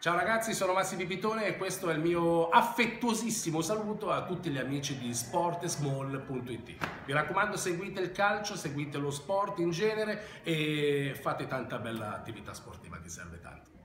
Ciao ragazzi, sono Massi Pipitone e questo è il mio affettuosissimo saluto a tutti gli amici di sportsmall.it. Vi raccomando, seguite il calcio, seguite lo sport in genere e fate tanta bella attività sportiva che serve tanto.